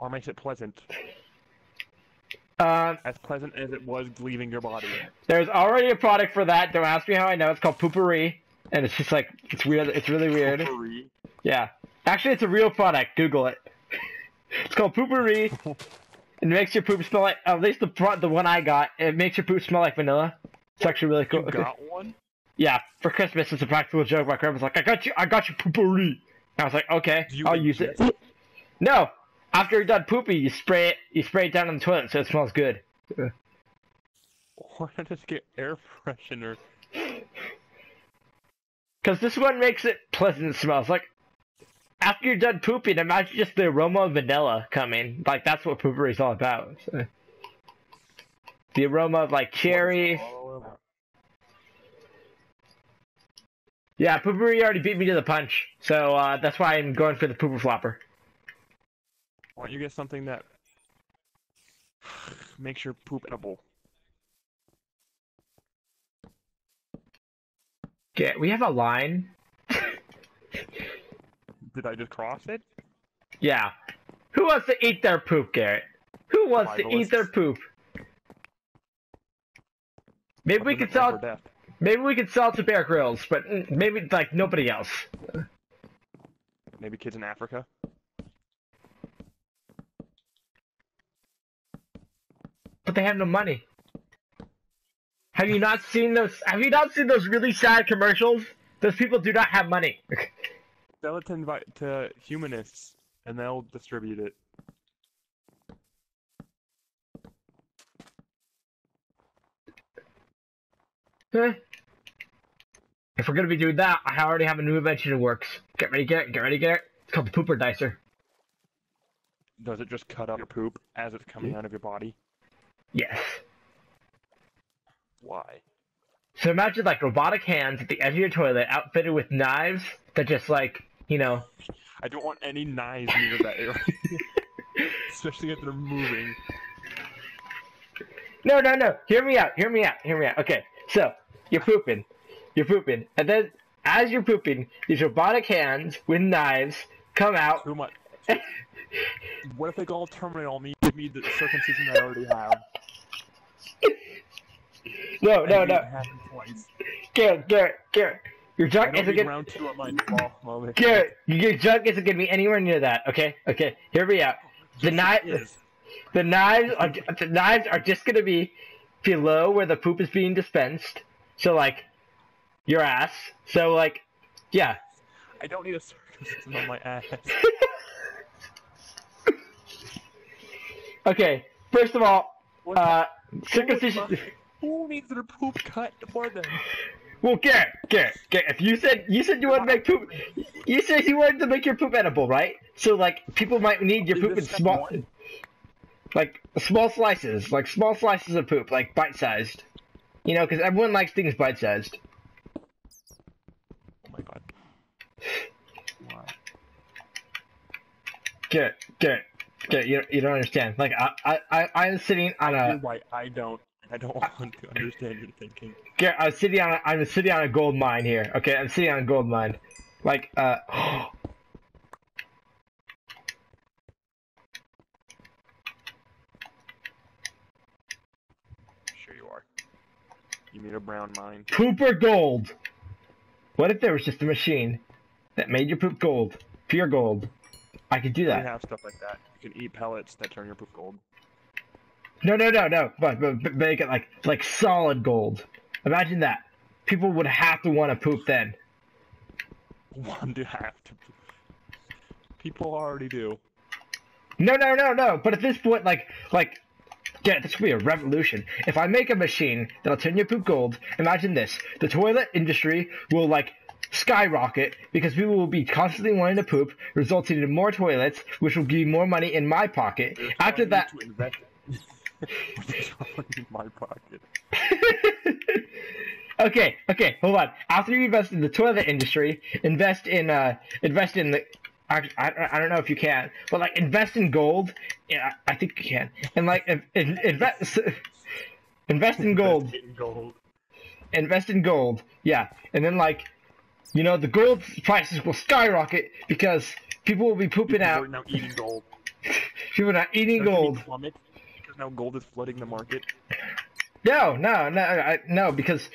Or makes it pleasant. Uh, As pleasant as it was leaving your body. there's already a product for that. Don't ask me how I know. It's called Poo-Pourri, and it's just like it's weird. It's really weird. Free. Yeah, actually, it's a real product. Google it. It's called Poo-Pourri. It makes your poop smell like at least the pro- the one I got. It makes your poop smell like vanilla. It's actually really cool. You got one? Yeah, for Christmas, it's a practical joke. My grandma's like, "I got you, I got you Poo-Pourri." I was like, "Okay, you I'll use it." No, after you're done pooping, you spray it. You spray it down in the toilet so it smells good. Why not just get air freshener? Because this one makes it pleasant smells. Like after you're done pooping, imagine just the aroma of vanilla coming. Like that's what Poo-Pourri is all about. So, the aroma of like cherry. Yeah, Poo-Pourri already beat me to the punch, so uh, that's why I'm going for the pooper flopper. Why don't you get something that makes your poop edible? Yeah, we have a line. Did I just cross it? Yeah. Who wants to eat their poop, Garrett? Who wants to eat their poop? Maybe we could sell. life or death. Maybe we could sell it to Bear Grylls, but maybe like nobody else. Maybe kids in Africa. But they have no money. Have you not seen those? Have you not seen those really sad commercials? Those people do not have money. Sell it to, invite, to humanists, and they'll distribute it. Eh. if we're gonna be doing that, I already have a new invention in works. Get ready, Garrett. Get ready, Garrett. It's called the Pooper Dicer. Does it just cut out your poop as it's coming out of your body? Yes. Why? So imagine like robotic hands at the edge of your toilet, outfitted with knives that just like you know. I don't want any knives near that area. Especially if they're moving. No, no, no. Hear me out. Hear me out. Hear me out. Okay. So you're pooping, you're pooping, and then as you're pooping, these robotic hands with knives come out. Too much. What if they go all terminate on me? Give me the circumcision I already have. No, no, no. it happened twice. Garrett, Garrett, Garrett. Your junk isn't gonna. round two at my moment. Garrett, your junk isn't gonna be anywhere near that. Okay, okay. Hear me out. The knife, the knives, are, the knives are just gonna be below where the poop is being dispensed. So like, your ass. So like, yeah. I don't need a circumcision on my ass. Okay. First of all, uh, circumcision. Who needs their poop cut for them? Well, Garrett, Garrett, Garrett, if you said you said you wanted to make poop, you said you wanted to make your poop edible, right? So like, people might need your poop in small, one? like small slices, like small slices of poop, like bite-sized. You know, because everyone likes things bite-sized. Oh my god. Why? Garrett, Garrett, Garrett, you you don't understand. Like, I I I I'm sitting on a right. I don't. I don't want to understand your thinking. Garrett, I'm sitting on a, I'm sitting on a gold mine here. Okay, I'm sitting on a gold mine. Like, uh. Sure you are. You mean a brown mine? Pooper gold. What if there was just a machine that made your poop gold, pure gold? I could do that. have stuff like that. You can eat pellets that turn your poop gold. No, no, no, no. But, but, but make it like like solid gold. Imagine that. People would have to want to poop then. One to have to. Poop. People already do. No, no, no, no. But at this point, like like. Yeah, this would be a revolution. If I make a machine that'll turn your poop gold, imagine this. The toilet industry will like skyrocket because people will be constantly wanting to poop, resulting in more toilets, which will give more money in my pocket. After that, you to invest. What's wrong in my pocket? okay, okay, hold on. After you invest in the toilet industry, invest in uh, invest in the. I, I, I don't know if you can, but like invest in gold. Yeah, I think you can. And like in, in, invest invest in gold. In gold. Invest in gold. Yeah, and then like, you know, the gold prices will skyrocket because people will be pooping People out. are now eating gold. People are not eating Doesn't gold. plummet because now gold is flooding the market. No, no, no, I, no, because.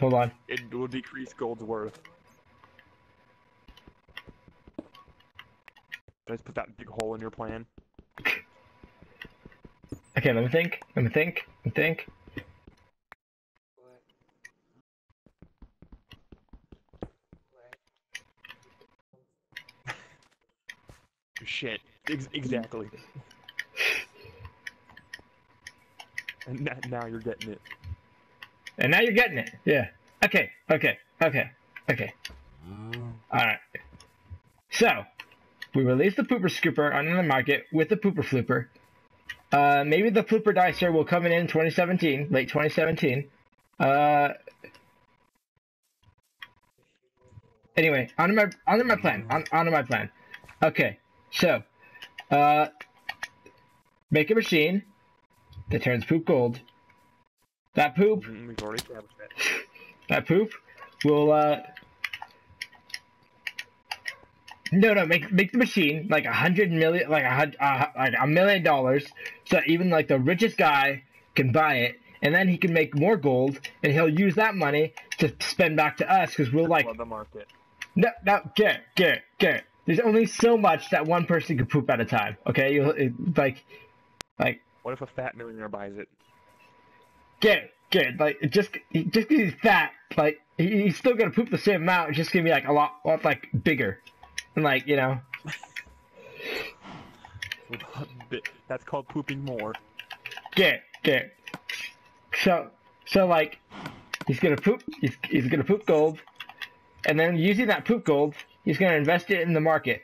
Hold on. It will decrease gold's worth. Did I just put that big hole in your plan? Okay, let me think. Let me think. Let me think. Shit. Ex- exactly. and na- now you're getting it. And now you're getting it. Yeah. Okay. Okay. Okay. Okay. All right. So, we released the pooper scooper on the market with the pooper flooper. Uh, maybe the flooper dicer will come in in 2017, late 2017. Uh. Anyway, on my on my plan. On on my plan. Okay. So, uh, make a machine that turns poop gold. That poop Mm, We've already established that. that poop will uh no no make make the machine like a hundred million like a uh, like a million dollars so that even like the richest guy can buy it and then he can make more gold and he'll use that money to spend back to us because we'll like Flood the market. no no get get get there's only so much that one person can poop at a time okay you it, like like What if a fat millionaire buys it? Good, good. Like just just because he's fat, like he, he's still gonna poop the same amount. It's just gonna be like a lot, lot like bigger, and like you know. That's called pooping more. Good, good. So so like he's gonna poop. He's he's gonna poop gold, and then using that poop gold, he's gonna invest it in the market,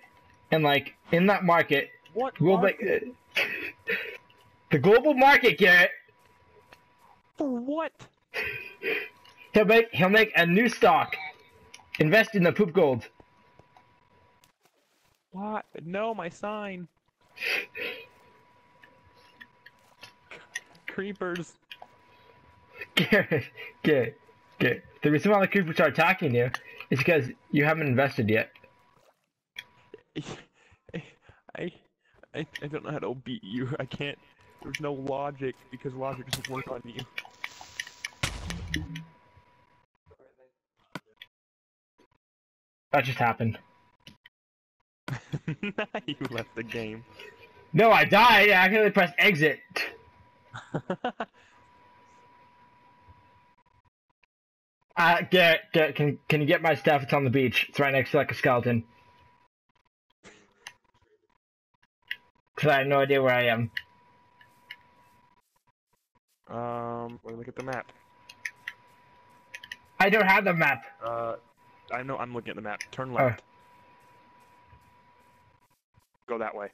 and like in that market, What? we'll make the global market. Garrett. For what? He'll make he'll make a new stock. Invest in the poop gold. What? No, my sign. Creepers. Good, good, good. The reason why the creepers are attacking you is because you haven't invested yet. I, I, I don't know how to beat you. I can't. There's no logic because logic doesn't work on you. That just happened. you left the game. No, I died. I accidentally pressed exit. Uh, get, get, can, can you get my stuff? It's on the beach. It's right next to like a skeleton. Cause I have no idea where I am. um, let me look at the map. I don't have the map. Uh, I know. I'm looking at the map. Turn Oh. left. Go that way.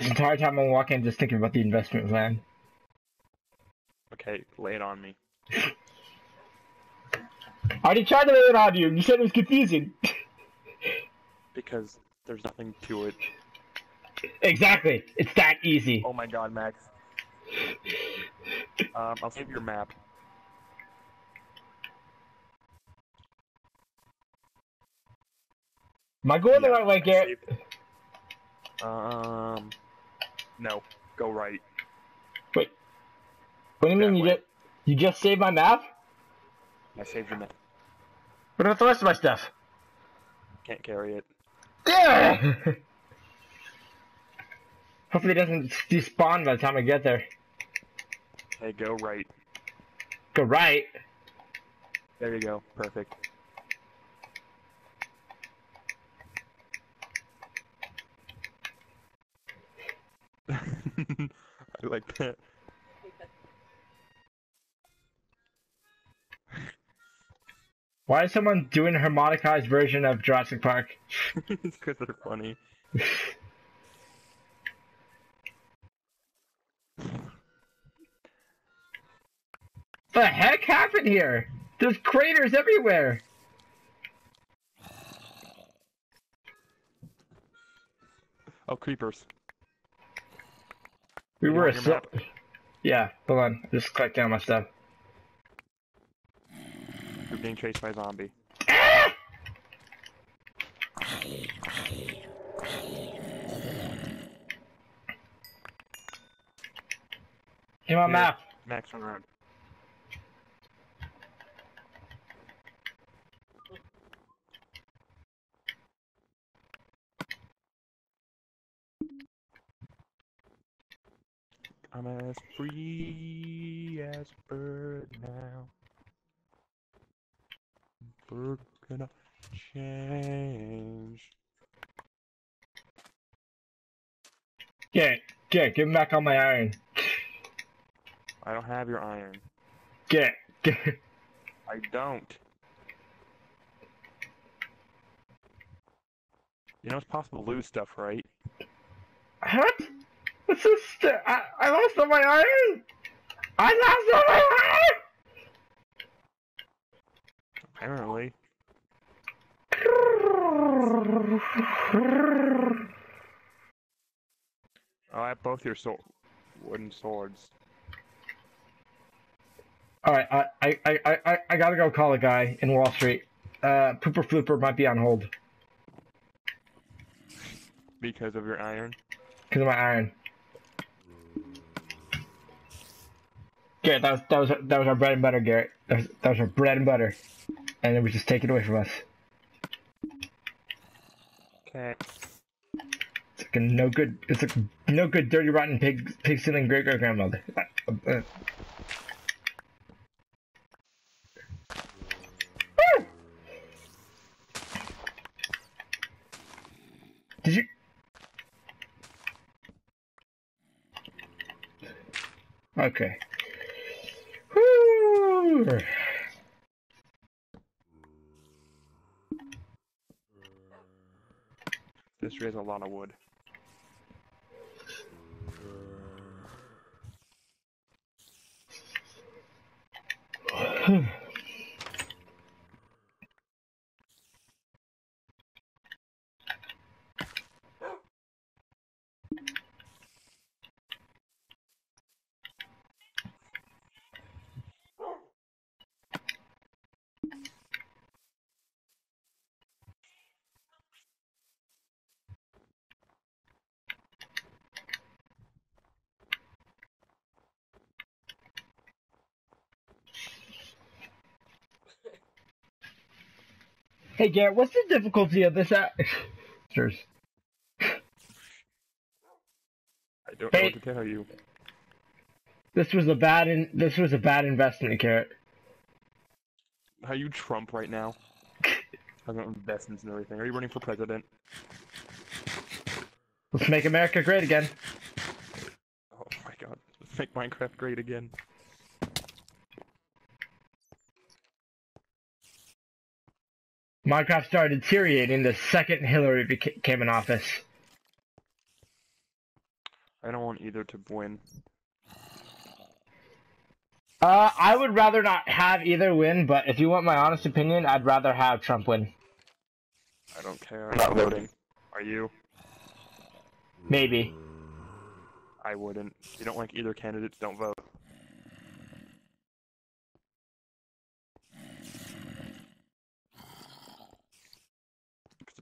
This entire time I'm walking, just thinking about the investment plan. Okay, lay it on me. I already tried to lay it on you. You said it was confusing. Because there's nothing to it. exactly. It's that easy. Oh my god, Max. Um, I'll save your map. Am I going the Yeah, right way, Garrett? Um, no. Go right. Wait. What do you mean you just you just saved my map? I saved your map. What about the rest of my stuff? Can't carry it. Yeah. Hopefully it doesn't despawn by the time I get there. Okay, go right. Go right. There you go. Perfect. I like that. Why is someone doing a harmonicized version of Jurassic Park? it's because they're funny. the heck happened here? There's craters everywhere! Oh, creepers. We You were a your? Yeah, hold on. Just collect down my stuff. You're being chased by a zombie. Give my map. Max run around. I'm as free as a bird now. Bird gonna change. Yeah, get, get me back on my iron. I don't have your iron. Get, get. I don't. You know it's possible to lose stuff, right? What? St- I, I lost all my iron. I lost all my Apparently. iron. Oh, I have both your sword, wooden swords. All right, I, I, I, I, I gotta go call a guy in Wall Street. Uh, Pooper Flooper might be on hold Because of your iron. because of my iron. Garrett, that was that was that was our bread and butter, Garrett. That was, that was our bread and butter, and it was just taken away from us. Okay. It's like a no good. It's like no good, dirty, rotten pig, pig stealing great great grandmother. Uh, uh. Did you? Okay. Woo! This is a lot of wood. Hey Garrett, what's the difficulty of this act? Cheers. I don't know Hey. what to tell you. This was a bad in, this was a bad investment, Garrett. Are you Trump right now? Talking about investments and everything. Are you running for president? Let's make America great again. Oh my god. Let's make Minecraft great again. Minecraft started deteriorating the second Hillary became in office. I don't want either to win. Uh, I would rather not have either win, but if you want my honest opinion, I'd rather have Trump win. I don't care. I'm not voting. Are you? Maybe. I wouldn't. If you don't like either candidates, don't vote.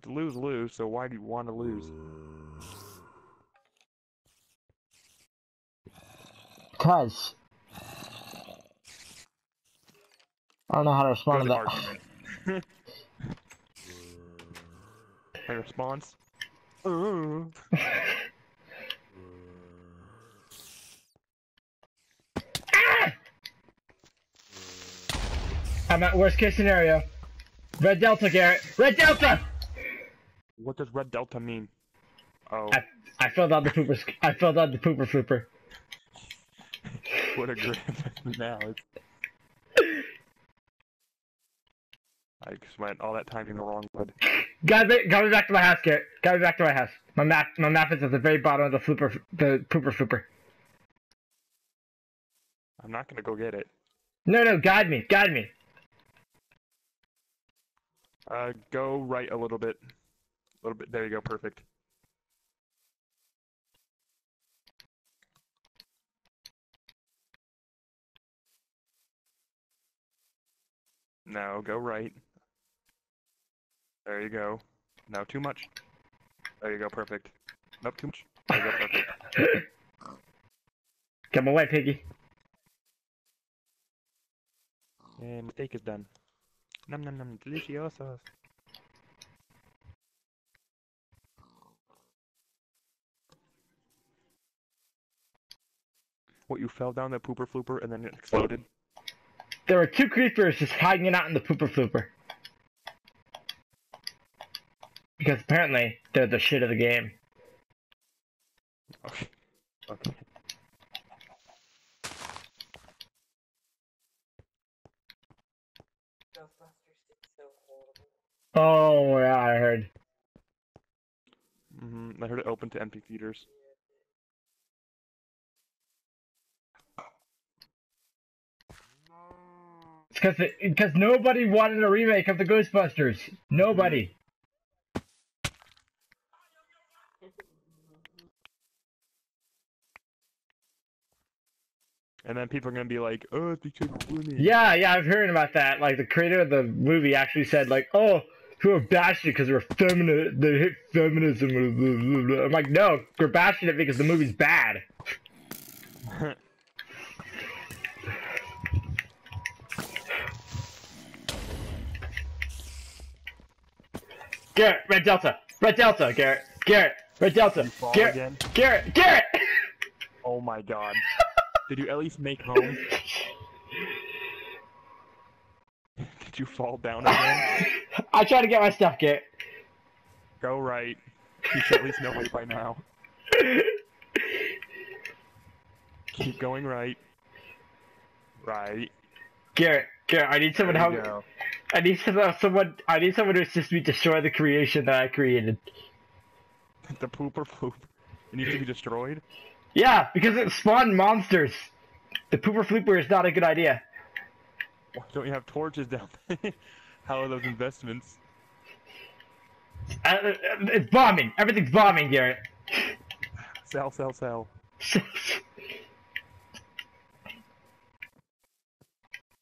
Lose lose, so why do you want to lose? Cause. I don't know how to respond Good to that. argument. My response? I'm at worst case scenario. Red Delta, Garrett. Red Delta! What does red delta mean? Oh, I, I filled out the pooper. I filled out the pooper flooper. what a great now. I spent all that time in the wrong wood. Got me, got me back to my house, Garrett. Got me back to my house. My map, my map is at the very bottom of the flooper, the pooper flooper. I'm not gonna go get it. No, no, guide me, guide me. Uh, go right a little bit. A little bit. There you go. Perfect. Now go right. There you go. Now too much. There you go. Perfect. Nope, too much. There you go. Perfect. Come away, piggy. And mistake is done. Num num num. Deliciosos. What, you fell down the pooper flooper and then it exploded? There were two creepers just hiding out in the pooper flooper. Because apparently they're the shit of the game. Okay. Okay. Ghostbusters did so horrible. Oh yeah, I heard. hmm I heard it open to empty theaters. Because because nobody wanted a remake of the Ghostbusters. Nobody. And then people are gonna be like, oh, it's because women. Yeah, yeah, I've heard about that. Like the creator of the movie actually said, like, oh, who are bashing it because they're feminist, they hate feminism. blah, blah, blah, blah." I'm like, no, we're bashing it because the movie's bad. Garrett, Red Delta, Red Delta, Garrett, Garrett, Red Delta, Garrett, again? Garrett, Garrett. oh my god. Did you at least make home? Did you fall down again? I tried to get my stuff, Garrett. Go right. You should at least know it by now. Keep going right. Right. Garrett, Garrett, I need someone to help. go. I need some, someone. I need someone to assist me destroy the creation that I created. The pooper poop. It needs to be destroyed. Yeah, because it spawned monsters. The pooper flooper is not a good idea. Why don't you have torches down there? How are those investments? Uh, uh, it's bombing. Everything's bombing, Garrett. Sell, sell, sell.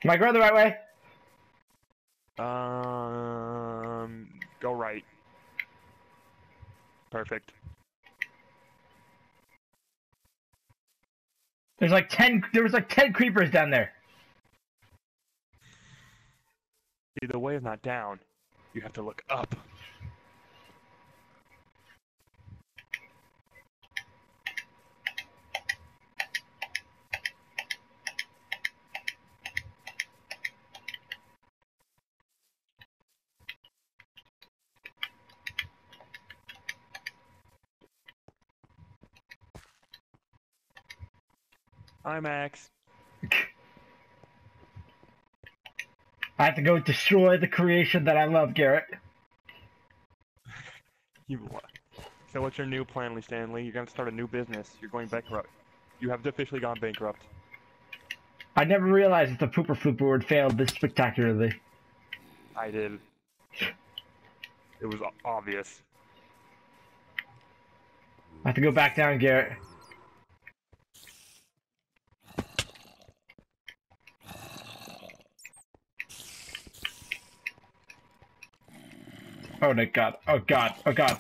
Am I going the right way? Um, go right. Perfect. There's like ten. There was like ten creepers down there. See, the way is not down. You have to look up. Hi, Max. I have to go destroy the creation that I love, Garrett. You what? So what's your new plan, Lee Stanley? You're gonna start a new business. You're going bankrupt. You have officially gone bankrupt. I never realized that the pooper flooper would fail this spectacularly. I did. It was obvious. I have to go back down, Garrett. Oh my god. Oh god. Oh god.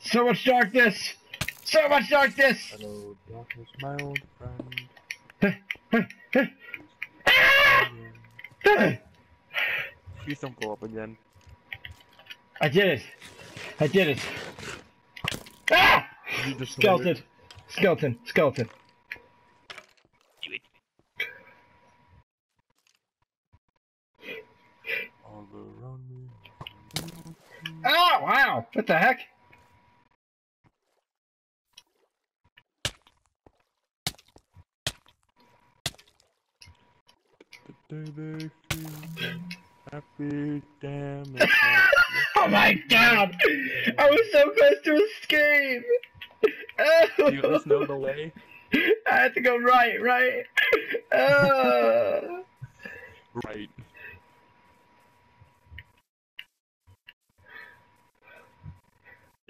So much darkness! So much darkness! Hello, darkness, my old friend. Please don't blow up again. I did it. I did it. Ah! You just Skeleton. Skeleton. Skeleton. All around me. Oh, wow. What the heck? The day they feel happy, damn it. Oh my god! I was so close to escape. Do you at least know the way? I had to go right, right. Uh, Right.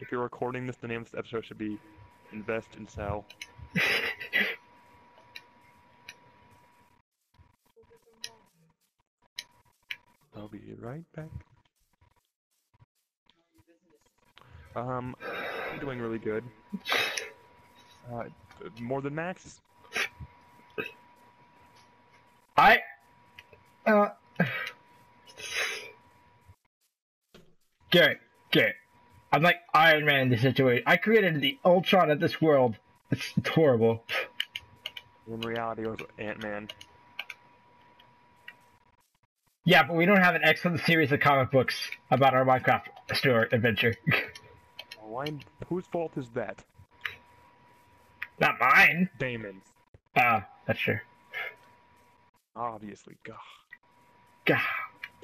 If you're recording this, the name of this episode should be Invest and Sell. I'll be right back. Um, I'm doing really good. Uh, more than Max. I. Uh. Garrett, Garrett. I'm like Iron Man in this situation. I created the Ultron of this world. It's, it's horrible. In reality, it was Ant Man. Yeah, but we don't have an excellent series of comic books about our Minecraft story adventure. Why? Whose fault is that? Not mine. Damon's. Ah, that's true. Obviously. Gah. Gah.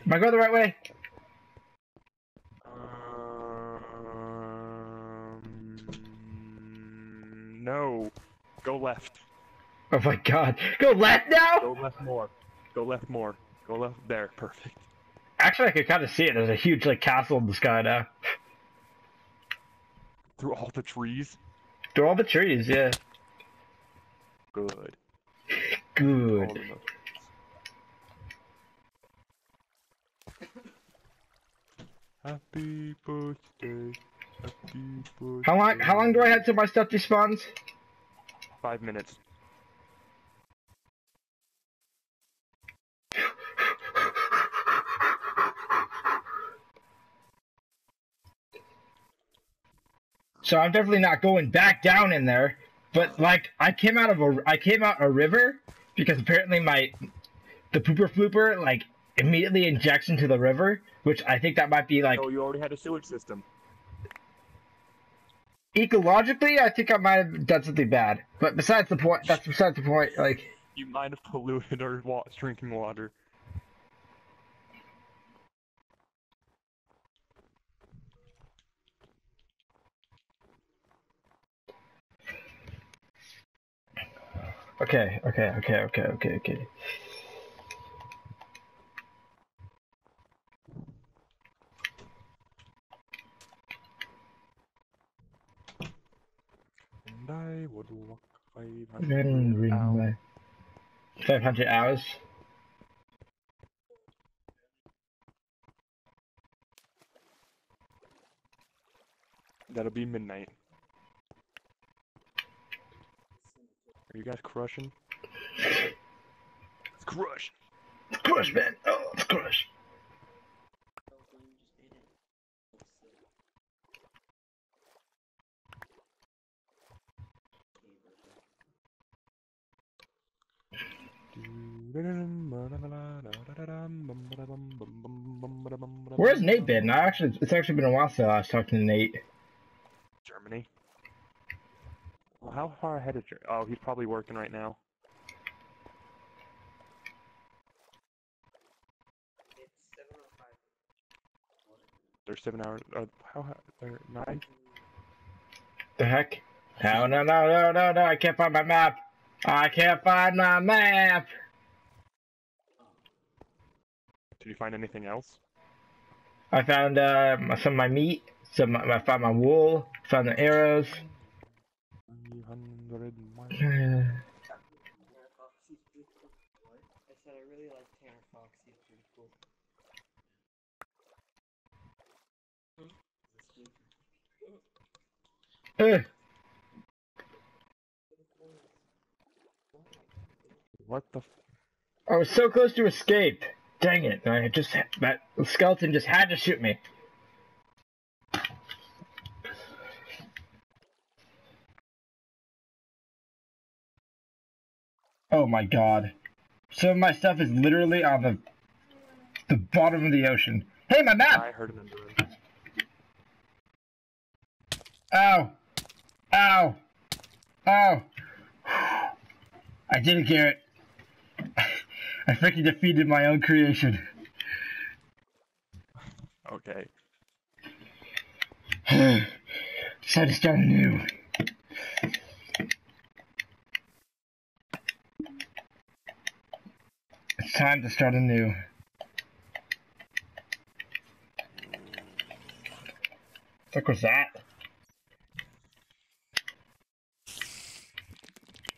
Am I going the right way? No. Go left. Oh my god. Go left now? Go left more. Go left more. Go left. There. Perfect. Actually, I can kind of see it. There's a huge like castle in the sky now. Through all the trees. Through all the trees, yeah. Good. Good. Happy birthday. How long? How long do I have till my stuff despawns? Five minutes. So I'm definitely not going back down in there. But like, I came out of a, I came out a river because apparently my, the pooper flooper like immediately injects into the river, which I think that might be like Oh, you already had a sewage system. Ecologically. I think I might have done something bad. But besides the point, that's besides the point. Like, You might have polluted our wa- drinking water. okay, okay, okay, okay, okay, okay. And I would walk Then 500 read hours. my 500 hours. That'll be midnight. Are you guys crushing? It's crush. It's Crush, man. Oh, it's crush. Where's Nate been? I actually, it's actually been a while since I was talking to Nate. Germany. Well, how far ahead is Oh, he's probably working right now. It's 705. There's seven hours. Uh, how? There nine? The heck? No, no, no, no, no, no! I can't find my map. I can't find my map. Did you find anything else? I found uh, some of my meat. Some I found my wool. Found the arrows. 300. Uh, Tanner Foxy's pretty cool. What? I said I really like Tanner Foxy. It's pretty cool. uh, What the? F- I was so close to escape. Dang it! I just that skeleton just had to shoot me. Oh my god. Some of my stuff is literally on the the bottom of the ocean. Hey, my map! I heard an under. Ow! Ow! Ow! I didn't hear it, Garrett. I freaking defeated my own creation. Okay. Decided to start anew. It's time to start anew. What was that?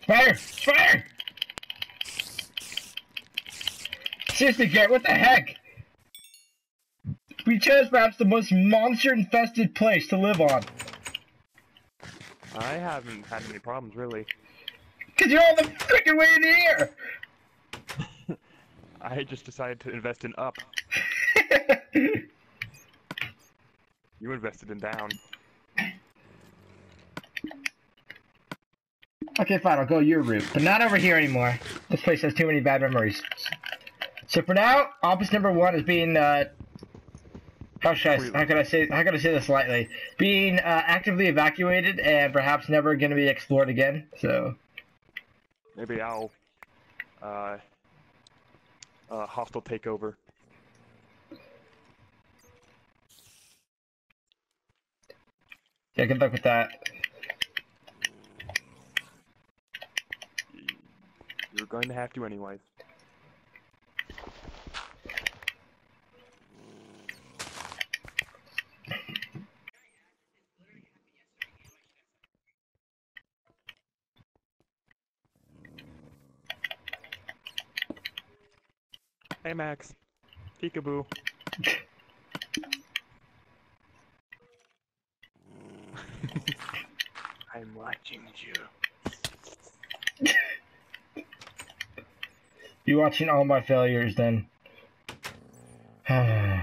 Fire! Fire! Garrett, what the heck? We chose perhaps the most monster-infested place to live on. I haven't had any problems really. Cause you're all the freaking way in the air! I just decided to invest in up. You invested in down. okay, fine, I'll go your route. But not over here anymore. This place has too many bad memories. So for now, office number one is being, uh... How should I, how can I say, how can I say this lightly? Being, uh, actively evacuated and perhaps never gonna be explored again, so... Maybe I'll uh uh hostile takeover. Yeah, good luck with that. You're going to have to anyways. Max. Peekaboo. I'm watching you. You watching all my failures then.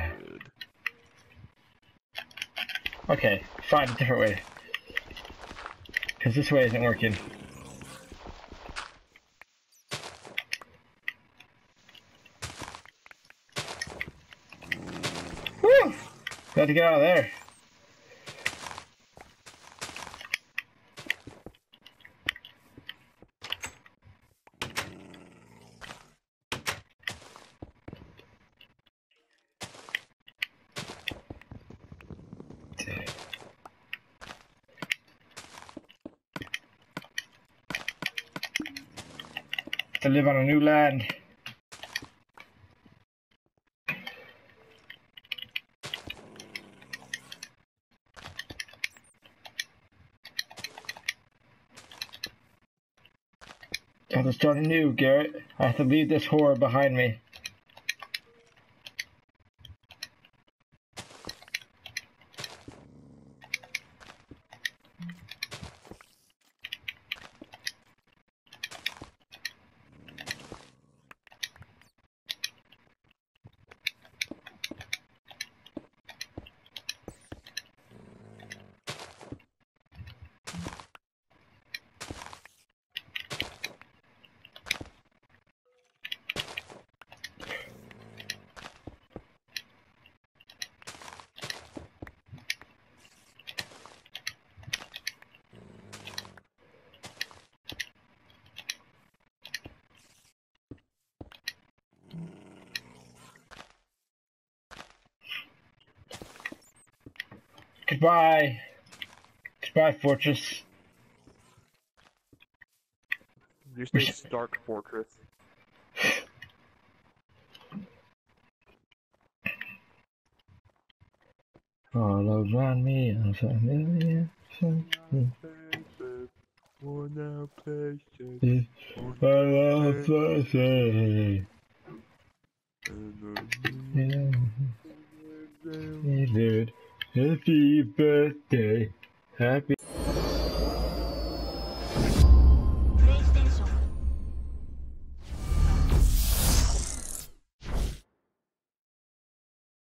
Okay, find a different way. Cause this way isn't working. To get out of there. To live on a new land. Start anew, Garrett. I have to leave this horror behind me. Goodbye. Goodbye, Fortress. You stay Stark Fortress. All around me, I'm familiar. Now places. I love Happy birthday. Happy.